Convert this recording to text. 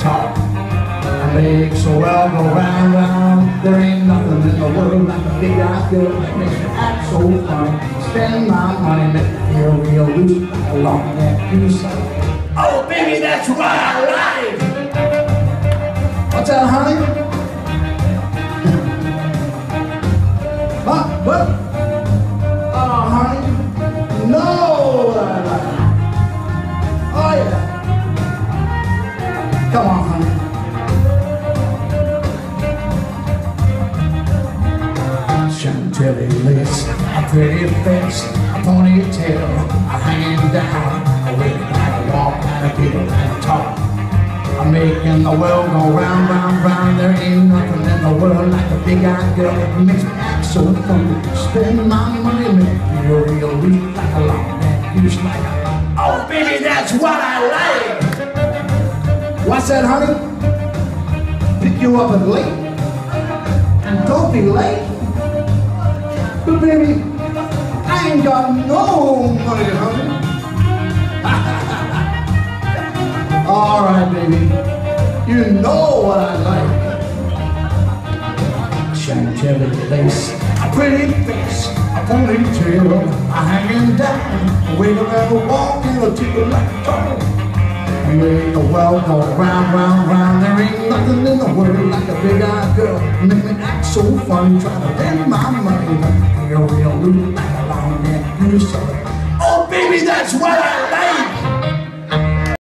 talk. I make so well go round, round. There ain't nothing in the world like a big that makes me act so funny. Spend my money, make me feel real loose like a long neck goose. Oh, baby, that's what I like. What's that, honey? Come on, honey. Chantilly lace, a pretty face, a ponytail, a hanging down, a wig like a walk, and a giggle and a talk. I'm making the world go round, round, round. There ain't nothing in the world like a big-eyed girl that makes me act so funny. Spend my money, make me real weak like a long neck like a, Oh, baby, that's what I like. What's that, honey? Pick you up at late, and don't be late. But baby, I ain't got no money, honey. All right, baby. You know what I like. Chantilly lace, a pretty face, a ponytail, a hanging down, a way around walking, a tickle like a make the world go round, round, round. There ain't nothing in the world like a big-eyed girl. Make me act so funny, try to lend my money, but feel real loose like a long neck goose. Oh, baby, that's what I.